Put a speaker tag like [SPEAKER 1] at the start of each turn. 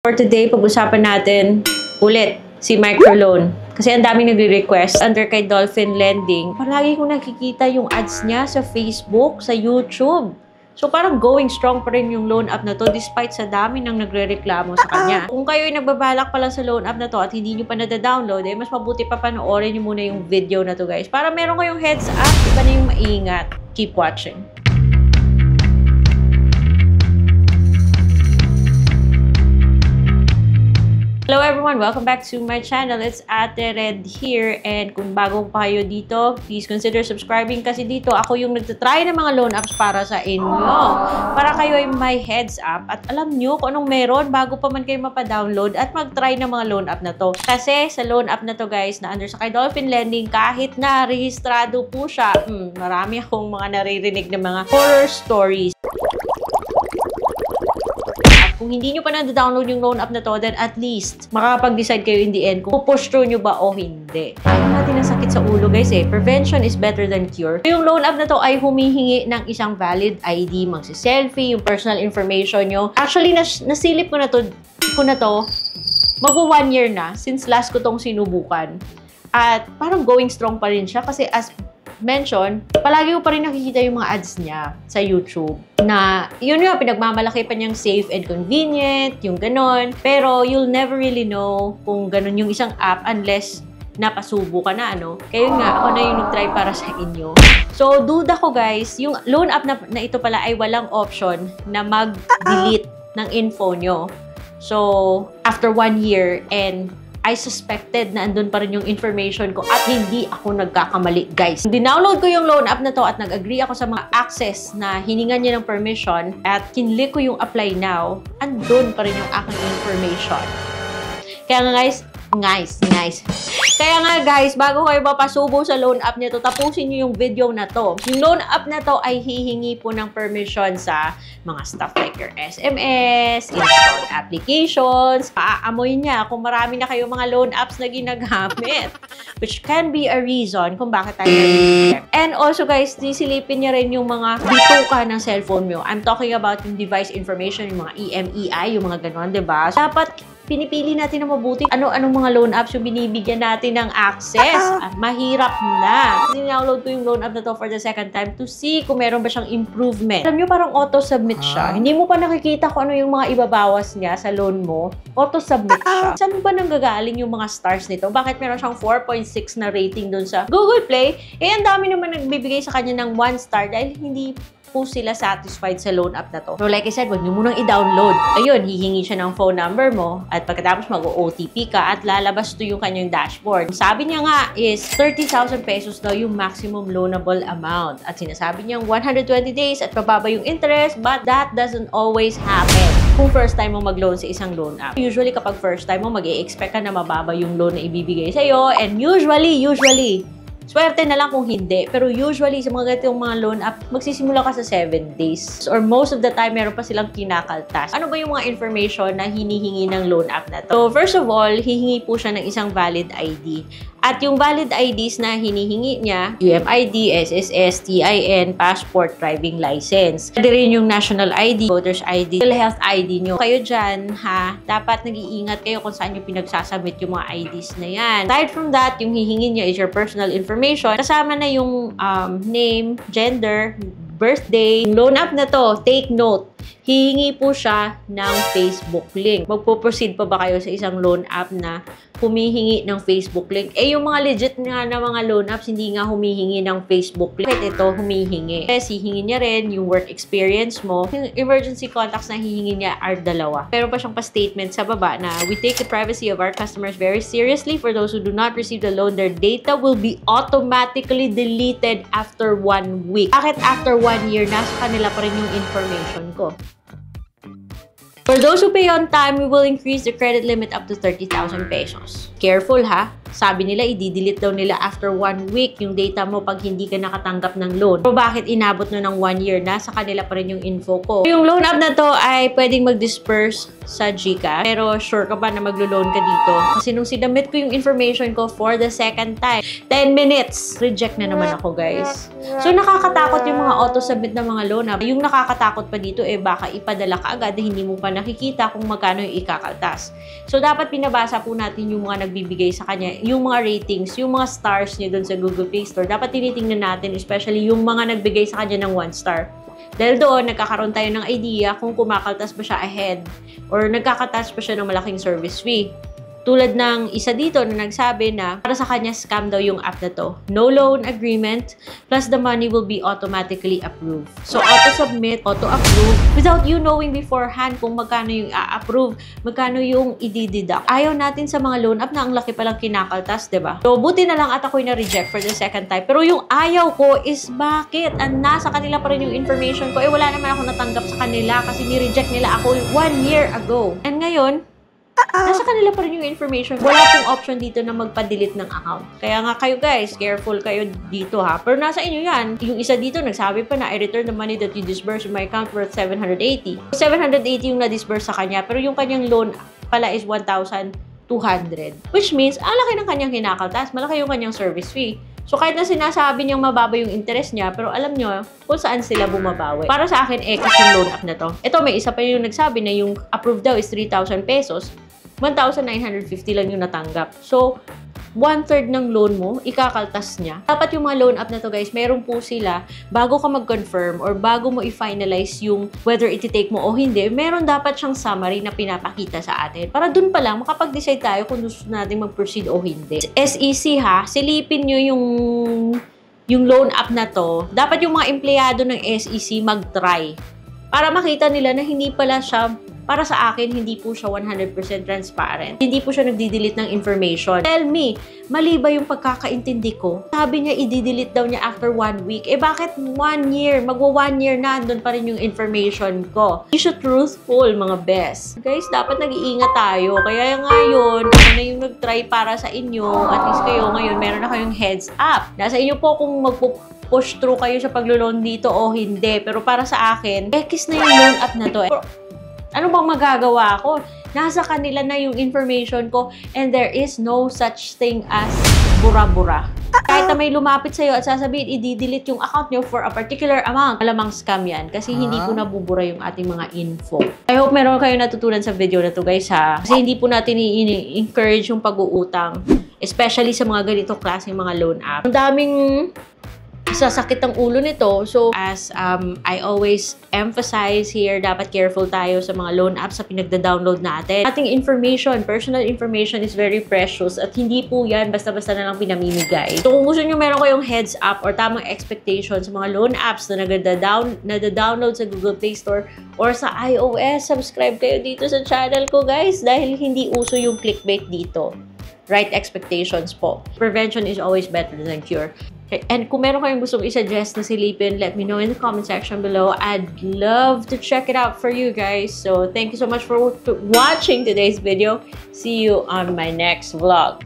[SPEAKER 1] For today, pag-usapan natin ulit si microloan. Kasi ang dami nagre-request under kay Dolphin Lending. Palagi ko nakikita yung ads niya sa Facebook, sa YouTube. So parang going strong pa rin yung loan app na to despite sa dami nang nagre-reklamo sa kanya. Kung kayo ay nagbabalak pa lang sa loan app na to at hindi nyo pa nada-download, eh mas mabuti pa panoorin nyo muna yung video na to guys. Para meron kayong heads up, iba na yung maingat. Keep watching. Hello everyone! Welcome back to my channel. It's Ate Red here and kung bago pa kayo dito, please consider subscribing kasi dito ako yung nagtatry ng mga loan apps para sa inyo. Para kayo ay may heads up at alam nyo kung anong meron bago pa man kayo mapadownload at mag-try ng mga loan app na to. Kasi sa loan app na to guys, na under sa kay Dolphin Lending, kahit na rehistrado po siya, hmm, marami akong mga naririnig ng mga horror stories. Kung hindi nyo pa na-download yung loan app na to, then at least makakapag-decide kayo in the end kung push through nyo ba o hindi. Ayaw natin ang sakit sa ulo guys eh. Prevention is better than cure. Yung loan app na to ay humihingi ng isang valid ID, magsi-selfie, yung personal information nyo. Actually, nas nasilip ko na to, ko na to, magwa one year na since last ko tong sinubukan. At parang going strong pa rin siya kasi as mention, palagi ko pa rin nakikita yung mga ads niya sa YouTube na yun nga, pinagmamalaki pa niyang safe and convenient, yung ganon. Pero you'll never really know kung ganon yung isang app unless napasubo ka na, ano. Kaya nga, ako na yung nag-try para sa inyo. So, duda ko guys, yung loan app na, na ito pala ay walang option na mag-delete ng info nyo. So, after one year and I suspected na andun pa rin yung information ko at hindi ako nagkakamali, guys. Dinownload ko yung loan app na to at nag-agree ako sa mga access na hiningan niya ng permission at kinlik ko yung apply now, andun pa rin yung aking information. Kaya nga guys, Nice, nice. Kaya nga guys, bago kayo mapasubo sa loan app nito, tapusin nyo yung video na to. Yung loan app na to ay hihingi po ng permission sa mga stuff like your SMS, install applications, paaamoy niya kung marami na kayong mga loan apps na ginagamit. Which can be a reason kung bakit tayo nag And also guys, sisilipin niya rin yung mga bituka ng cellphone mo. I'm talking about yung device information, yung mga EMEI, yung mga ganon, diba? Dapat pinipili natin na mabuti ano-anong mga loan apps yung binibigyan natin ng access. At mahirap na. Dinownload ko yung loan app na to for the second time to see kung meron ba siyang improvement. Alam nyo, parang auto-submit siya. Hindi mo pa nakikita kung ano yung mga ibabawas niya sa loan mo. Auto-submit siya. Saan ba nanggagaling yung mga stars nito? Bakit meron siyang 4.6 na rating dun sa Google Play? Eh, ang dami naman nagbibigay sa kanya ng 1 star dahil hindi po sila satisfied sa loan app na to. So like I said, wag nyo munang i-download. Ayun, hihingi siya ng phone number mo at pagkatapos mag-OTP ka at lalabas to yung kanyang dashboard. Sabi niya nga is 30,000 pesos daw yung maximum loanable amount. At sinasabi niya 120 days at pababa yung interest but that doesn't always happen kung first time mo mag-loan sa isang loan app. Usually kapag first time mo, mag expect ka na mababa yung loan na ibibigay sa'yo and usually, usually, Swerte na lang kung hindi. Pero usually, sa mga ganitong mga loan app, magsisimula ka sa 7 days. Or most of the time, meron pa silang kinakaltas. Ano ba yung mga information na hinihingi ng loan app na to? So, first of all, hihingi po siya ng isang valid ID. At yung valid IDs na hinihingi niya, UMID, SSS, TIN, passport, driving license. Pwede rin yung national ID, voter's ID, health ID nyo. Kayo dyan, ha, dapat nag-iingat kayo kung saan yung pinagsasubmit yung mga IDs na yan. Aside from that, yung hihingi niya is your personal information. Kasama na yung um, name, gender, birthday. Loan app na to, take note, hihingi po siya ng Facebook link. Magpo-proceed pa ba kayo sa isang loan app na humihingi ng Facebook link. Eh, yung mga legit nga na mga loan apps, hindi nga humihingi ng Facebook link. Bakit ito humihingi? Kasi hihingi niya rin yung work experience mo. Yung emergency contacts na hihingi niya are dalawa. Pero pa siyang pa-statement sa baba na we take the privacy of our customers very seriously. For those who do not receive the loan, their data will be automatically deleted after one week. Bakit after one year, nasa kanila pa rin yung information ko? For those who pay on time, we will increase the credit limit up to 30,000 pesos. Careful ha! Sabi nila, i-delete daw nila after one week yung data mo pag hindi ka nakatanggap ng loan. Pero bakit inabot na ng one year na? Sa kanila pa rin yung info ko. Yung loan app na to ay pwedeng mag-disperse sa Gcash. Pero sure ka ba na maglo-loan ka dito? Kasi nung sinamit ko yung information ko for the second time, 10 minutes, reject na naman ako guys. So nakakatakot yung mga auto-submit ng mga loan app. Yung nakakatakot pa dito eh baka ipadala ka agad na hindi mo pa nakikita kung magkano yung ikakaltas. So dapat pinabasa po natin yung mga nagbibigay sa kanya yung mga ratings, yung mga stars niya doon sa Google Play Store, dapat tinitingnan natin, especially yung mga nagbigay sa kanya ng one star. Dahil doon, nagkakaroon tayo ng idea kung kumakaltas ba siya ahead or nagkakatas pa siya ng malaking service fee. Tulad ng isa dito na nagsabi na para sa kanya scam daw yung app na to. No loan agreement plus the money will be automatically approved. So auto-submit, auto-approve without you knowing beforehand kung magkano yung a-approve, magkano yung i-deduct. Ayaw natin sa mga loan app na ang laki palang kinakaltas, ba? So buti na lang at ako'y na-reject for the second time. Pero yung ayaw ko is bakit? And nasa kanila pa rin yung information ko. Eh wala naman ako natanggap sa kanila kasi ni-reject nila ako one year ago. And ngayon, Nasa kanila pa rin yung information. Wala pong option dito na magpa-delete ng account. Kaya nga kayo guys, careful kayo dito ha. Pero nasa inyo yan. Yung isa dito, nagsabi pa na, I return the money that you disbursed in my account worth 780. 780 yung na-disburse sa kanya. Pero yung kanyang loan pala is 1,200. Which means, ang laki ng kanyang kinakaltas. Malaki yung kanyang service fee. So, kahit na sinasabi niyang mababa yung interest niya, pero alam niyo kung saan sila bumabawi. Para sa akin, X yung loan app na to. Ito, may isa pa yung nagsabi na yung approved daw is 3,000 pesos. 1,950 lang yung natanggap. So, one-third ng loan mo, ikakaltas niya. Dapat yung mga loan app na to guys, meron po sila, bago ka mag-confirm or bago mo i-finalize yung whether iti-take mo o hindi, meron dapat siyang summary na pinapakita sa atin. Para dun pa lang, makapag-decide tayo kung gusto natin mag-proceed o hindi. SEC ha, silipin nyo yung yung loan app na to. Dapat yung mga empleyado ng SEC mag-try para makita nila na hindi pala siya para sa akin, hindi po siya 100% transparent. Hindi po siya nagdi-delete ng information. Tell me, mali ba yung pagkakaintindi ko? Sabi niya, i-delete daw niya after one week. Eh bakit one year? Magwa one year na, andun pa rin yung information ko. You should truthful, mga best. Guys, dapat nag-iingat tayo. Kaya ngayon, ako na yung nag-try para sa inyo. At least kayo ngayon, meron na kayong heads up. Nasa inyo po kung magpo push through kayo sa paglo-loan dito o hindi. Pero para sa akin, X na yung loan app na to. Ano bang magagawa ko? Nasa kanila na yung information ko and there is no such thing as bura-bura. Kahit na may lumapit sa'yo at sasabihin, i-delete yung account nyo for a particular amount, malamang scam yan kasi hindi po nabubura yung ating mga info. I hope meron kayo natutunan sa video na to guys ha. Kasi hindi po natin i-encourage yung pag-uutang. Especially sa mga ganitong klaseng mga loan app. Ang daming sasakit ang ulo nito. So, as um, I always emphasize here, dapat careful tayo sa mga loan apps sa pinagda-download natin. Ating information, personal information is very precious at hindi po yan basta-basta na lang pinamimigay. So, kung gusto nyo meron kayong heads up or tamang expectations sa mga loan apps na nagda-down, nagda-download sa Google Play Store or sa iOS, subscribe kayo dito sa channel ko guys dahil hindi uso yung clickbait dito right expectations po. Prevention is always better than cure. And kung meron kayong gustong i-suggest na silipin, let me know in the comment section below. I'd love to check it out for you guys. So, thank you so much for watching today's video. See you on my next vlog.